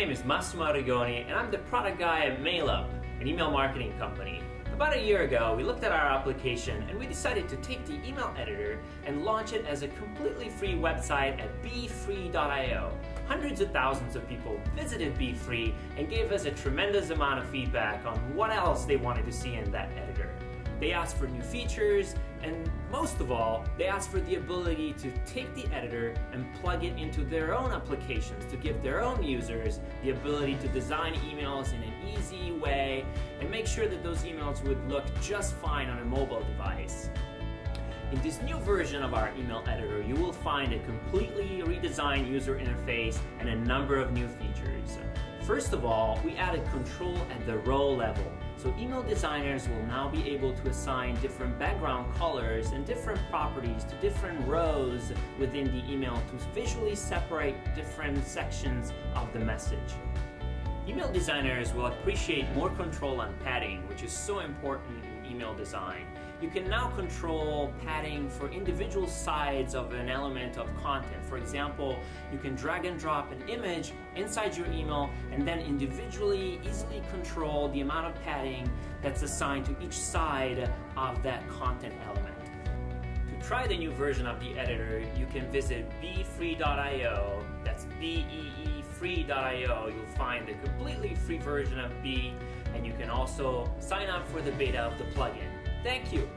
name is Massimo Arrigoni, and I'm the product guy at MailUp, an email marketing company. About a year ago, we looked at our application and we decided to take the email editor and launch it as a completely free website at beefree.io. Hundreds of thousands of people visited BEE Free and gave us a tremendous amount of feedback on what else they wanted to see in that editor. They asked for new features, and most of all, they asked for the ability to take the editor and plug it into their own applications to give their own users the ability to design emails in an easy way and make sure that those emails would look just fine on a mobile device. In this new version of our email editor, you will find a completely redesigned user interface and a number of new features. First of all, we added control at the row level. So email designers will now be able to assign different background colors and different properties to different rows within the email to visually separate different sections of the message. Email designers will appreciate more control on padding, which is so important email design. You can now control padding for individual sides of an element of content. For example, you can drag and drop an image inside your email and then individually easily control the amount of padding that's assigned to each side of that content element. To try the new version of the editor, you can visit beefree.io. That's B-E-E free.io. You'll find the completely free version of B and you can also sign up for the beta of the plugin. Thank you.